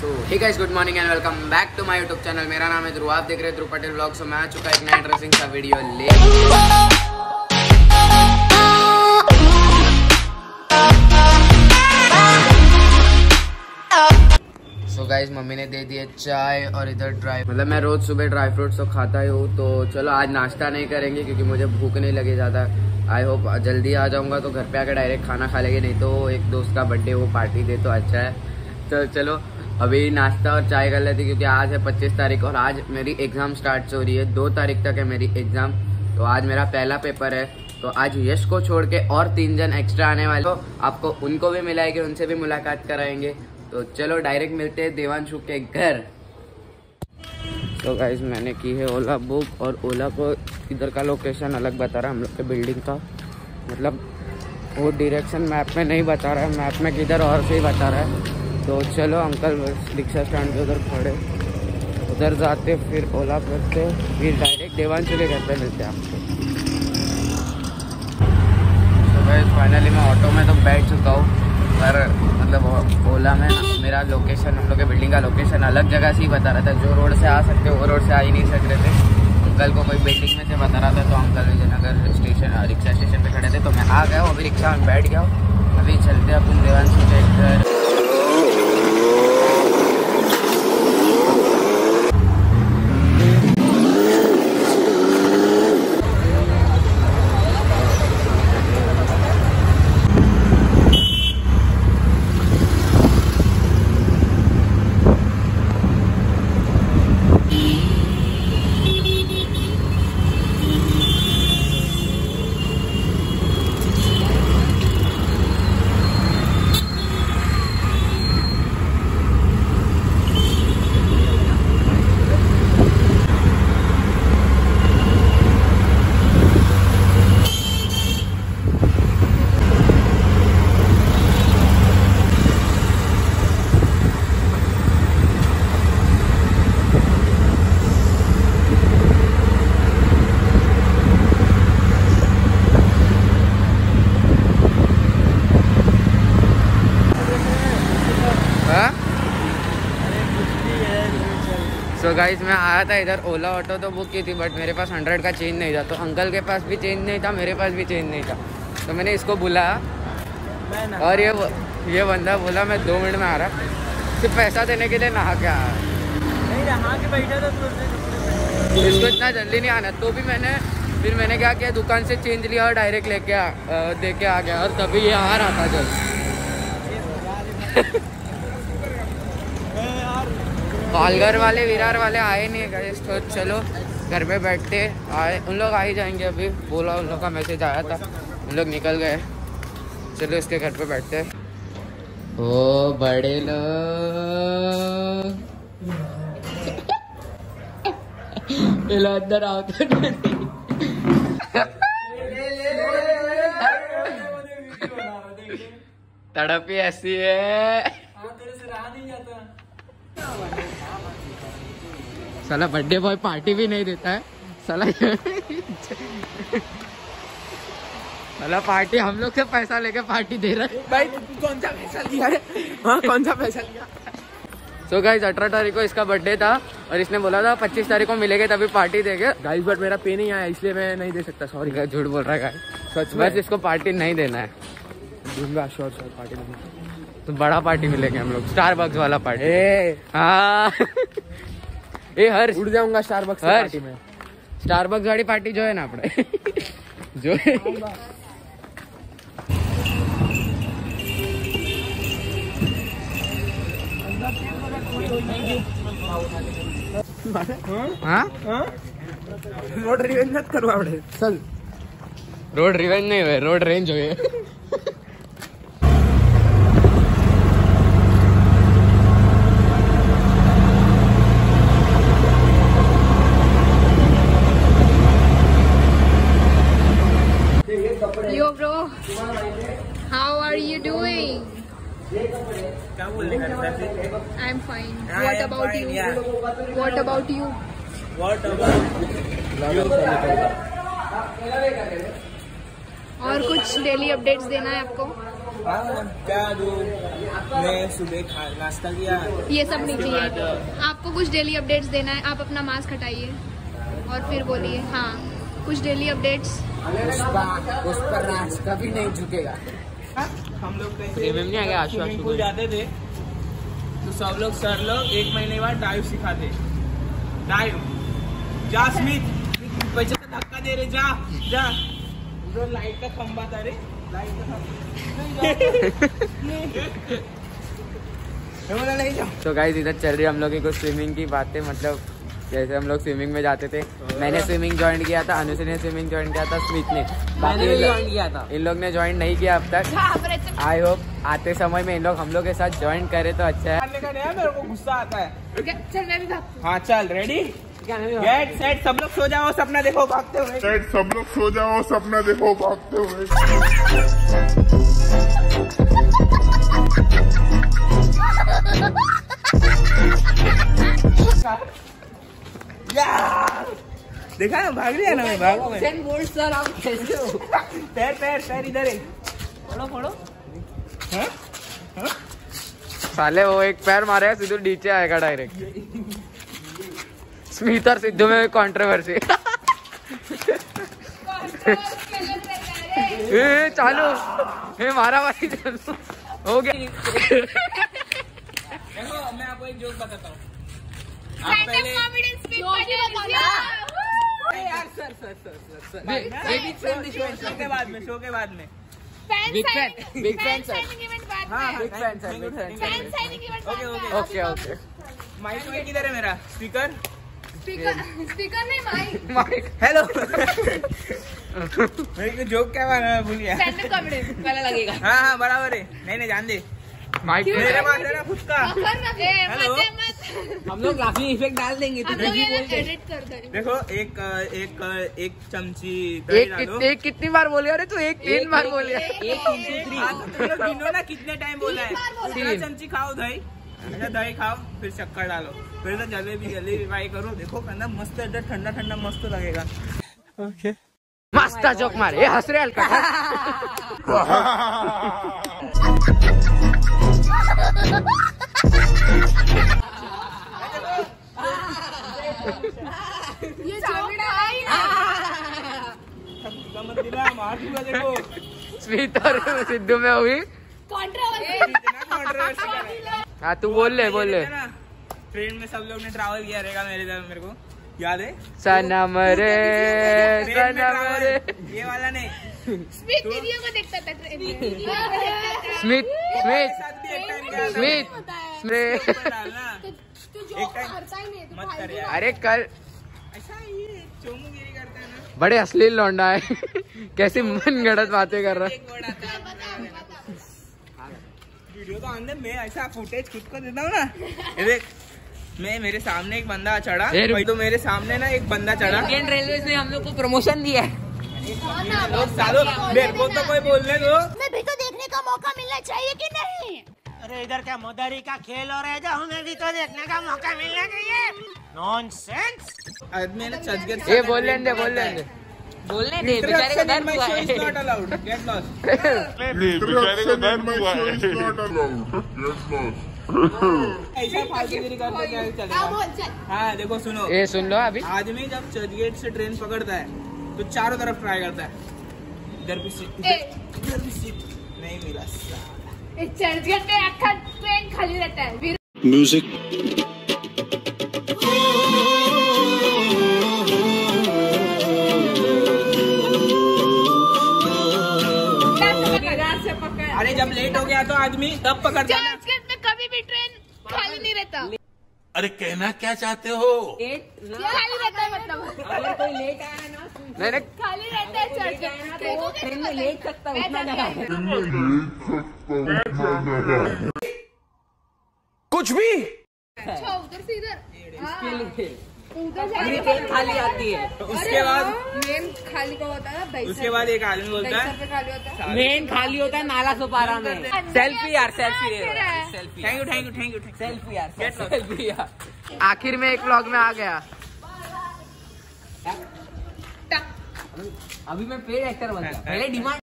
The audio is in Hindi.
So hey guys good morning and welcome back to my YouTube channel मेरा नाम है ध्रुव, आप देख रहे हैं ध्रुव पटेल ब्लॉग सो मैं आ चुका एक नया इंटरेस्टिंग सा वीडियो ले। सो गाइस मम्मी ने दे दिए चाय और इधर ड्राई मतलब मैं रोज सुबह ड्राई फ्रूट्स तो खाता ही हूँ तो चलो आज नाश्ता नहीं करेंगे क्योंकि मुझे भूख नहीं लगी ज़्यादा। आई होप जल्दी आ जाऊँगा तो घर पे आकर डायरेक्ट खाना खा लेंगे, नहीं तो एक दोस्त का बर्थडे वो पार्टी दे तो अच्छा है। तो चलो। अभी नाश्ता और चाय कर लेते क्योंकि आज है पच्चीस तारीख और आज मेरी एग्ज़ाम स्टार्ट हो रही है। दो तारीख तक है मेरी एग्ज़ाम तो आज मेरा पहला पेपर है। तो आज यश को छोड़ के और तीन जन एक्स्ट्रा आने वाले तो आपको उनको भी मिलाएँगे, उनसे भी मुलाकात कराएँगे। तो चलो डायरेक्ट मिलते हैं देवांशु के घर। तो गाइज़ मैंने की है ओला बुक और ओला को इधर का लोकेशन अलग बता रहा है हम लोग के बिल्डिंग का। मतलब वो डायरेक्शन मैप में नहीं बता रहा है मैप में किधर और से ही बता रहा है। तो चलो अंकल, रिक्शा स्टैंड पे उधर खड़े। उधर जाते, फिर ओला करते, फिर डायरेक्ट देवांशु के घर पे मिलते हैं आपको। तो फाइनली मैं ऑटो में तो बैठ चुका हूँ, पर मतलब ओला में मेरा लोकेशन हम लोग के बिल्डिंग का लोकेशन अलग जगह से ही बता रहा था। जो रोड से आ सकते वो रोड से आ ही नहीं सक रहे थे अंकल को कोई बिल्डिंग में से बता रहा था तो uncle Vijaynagar station rickshaw station पे खड़े थे तो मैं आ गया हूँ, अभी रिक्शा में बैठ गया हूँ। अभी चलते अपन देवांशु के घर सो गाइस मैं आया था इधर ओला ऑटो तो बुक की थी बट मेरे पास हंड्रेड का चेंज नहीं था। तो अंकल के पास भी चेंज नहीं था मेरे पास भी चेंज नहीं था। तो मैंने इसको बुलाया और ये ये बंदा बोला मैं दो मिनट में आ रहा सिर्फ़ पैसा देने के लिए नहा के आया नहीं के बैठा था तो इसको इतना जल्दी नहीं आना। तो भी मैंने फिर मैंने क्या किया दुकान से चेंज लिया और डायरेक्ट लेके आ दे के आ गया। और तभी ये आ रहा था जल्द। पालघर वाले विरार वाले आए नहीं गए तो चलो घर पे बैठते आए उन लोग आ ही जाएँगे अभी। बोला उन लोग का मैसेज आया था। उन लोग निकल गए। चलो इसके घर पे बैठते ओ बड़े लोग। अंदर आओ तो तड़प ही ऐसी है तेरे से रहा नहीं जाता साला बर्थडे बॉय पार्टी भी नहीं देता है। साला साला पार्टी हम लोग से पैसा लेके पार्टी दे रहा है। भाई कौन सा पैसा लिया है? हाँ कौन सा पैसा लिया? सो गाइस अठारह तारीख को इसका बर्थडे था और इसने बोला था पच्चीस तारीख को मिलेंगे तभी पार्टी देंगे। गाइस बट मेरा पे नहीं आया इसलिए मैं नहीं दे सकता सॉरी झूठ बोल रहा है। सच बस इसको पार्टी नहीं देना है। दूँगा श्योर श्योर पार्टी दूँगा तो बड़ा पार्टी मिलेंगे हम लोग। स्टार बक्स वाला पार्टी। ए। हाँ। ए हर उड़ जाऊँगा स्टारबक्स हर्ष। पार्टी में। स्टार बक्स वाली पार्टी जो है ना अपने। जो है। हाँ? रोड रिवेंज मत करो आपने। चल। रोड रिवेंज नहीं हुए road range Yo, bro. How are you doing? क्या बोल रहे हैं I'm fine. I what am about fine, you? yeah. What about you? What about और कुछ डेली अपडेट्स देना है आपको हाँ, क्या दूँ मैं सुबह खा नाश्ता किया ये सब नहीं चाहिए आपको कुछ डेली अपडेट्स देना है आप अपना मास्क हटाइए और फिर बोलिए हाँ कुछ डेली अपडेट्स पुष्पा उस पर राज कभी नहीं झुकेगा। हम लोग नहीं आ गया आशु आशु जाते थे तो सब लोग सर लोग एक महीने बाद डाइव सिखाते। डाइव जा स्मिथ पैसे का धक्का दे रहे जा जा। उधर लाइट का खंबा था रे। लाइट का खंबा। तो गाइज़ इधर चल रही है हम लोग की कुछ स्विमिंग की बातें मतलब जैसे हम लोग स्विमिंग में जाते थे। मैंने स्विमिंग ज्वाइन किया था अनुश्री ने स्विमिंग ज्वाइन किया था स्मित ने। बाकी इन लोग- किया था। इन लोग ने ज्वाइन नहीं किया अब तक। आई होप आते समय में इन लोग हम लोग के साथ ज्वाइन करे तो अच्छा है। मारने का नहीं है मेरे को गुस्सा आता है। चल मैं भी हाँ। चल रेडी गेट सेट सब लोग सो जाओ सपना देखो भागते हुए। सेट सब लोग सो जाओ सपना देखो भागते हुए। देखा ना भाग लिया ना मैं भागो मैं सर आप कैसे हो? पैर पैर पैर इधर है। फोड़ो फोड़ो। हाँ? साले वो एक पैर मारेगा सिद्धू नीचे आएगा डायरेक्ट स्मित और सिद्धू में कंट्रोवर्सी ए चालू। ए मारा मारी चालू। हो गया। देखो मैं आपको एक जोक बताता हूँ। बाद में शो के बाद में। Big fan, big fan, sir. हाँ Big fan, sir, big fan, okay okay okay okay mike किधर है मेरा? स्पीकर स्पीकर नहीं माइक माइक हेलो मेरे को जोक क्या भूल गया। स्टैंड अप कॉमेडी पहले लगेगा। हाँ हाँ बराबर है। नहीं नहीं जान दे। माइक है हम लोग लाफिंग इफ़ेक्ट डाल देंगे एडिट कर देंगे। देखो एक एक एक चमची दही एक डालो। एक कितनी बार बोले? अरे तू एक तीन बार बोले। हाँ, तो तुम लोग गिनो ना कितने टाइम बोला है। चमची खाओ दही। अच्छा दही खाओ फिर शक्कर डालो। फिर तो जलेबी जलेबी फ्राई करो। देखो कहना मस्त एकदम ठंडा ठंडा मस्त लगेगा। ओके मस्त जोक मारे। ए हंस रहे हल्का ये देखो स्मित और सिद्धू में हुई है। हाँ तू बोल ले बोल ले। ट्रेन में सब लोग ने ट्रैवल किया रहेगा मेरे तरफ़ मेरे को। याद है? सनम रे सनम रे ये वाला नहीं स्मिथ वीडियो को देखता था ट्रेन में। स्मित स्मित स्मित तू ही तू अरे कल ऐसा ये चोमुगिरी करता है ना। बड़े अश्लील लौंडा है। कैसी मन गढ़त बातें कर रहा वीडियो तो आने में ऐसा फुटेज खुद को देता हूँ ना। ये देख मैं मेरे सामने एक बंदा चढ़ा। तो मेरे सामने ना एक बंदा चढ़ा। इंडियन रेलवे ने हम लोग को प्रमोशन दिया है। लोग सालों मेरे को तो कोई बोलने दो। मैं भी तो देखने का मौका मिलना चाहिए कि नहीं? अरे इधर क्या मोदारी का खेल हो रहा है? जो हमें भी तो देखने का मौका मिलना चाहिए। नॉनसेंस आदमी है ना ये बोल लेने दे बोल लेने दे। बोलने दे बेचारे का दर्द हुआ है। allowed. Get lost. बेचारे को दर्द हुआ है। ऐसा फालतूगिरी करते क्या चलेगा हाँ देखो सुनो। ये सुन लो अभी। आदमी जब चर्चगेट से ट्रेन पकड़ता है तो चारों तरफ़ ट्राई करता है। इधर भी सीट इधर भी सीट नहीं मिला। साला। चर्चगेट में अक्खा ट्रेन खाली रहता है। म्यूज़िक अरे जब लेट हो गया तो आदमी तब पकड़ है ना। चर्चगेट में कभी भी ट्रेन खाली नहीं रहता अरे कहना क्या चाहते हो? खाली रहता है मतलब। अगर कोई लेट आया ना नहीं नहीं। खाली रहता है चर्चगेट देखो ट्रेन में लेट सकता कुछ भी? अच्छा उधर से इधर। हाँ। ट्रेन खाली आती है। तो उसके बाद? मेन खाली का होता है उसके बाद एक आदमी बोलता है? है। मेन खाली होता है नाला सोपारा में। सेल्फी यार selfie selfie thank you thank you thank you selfie यार सेल्फी यार. आखिर में एक व्लॉग में आ गया। अभी मैं पेड एक्टर बन गया। पहले डिमांड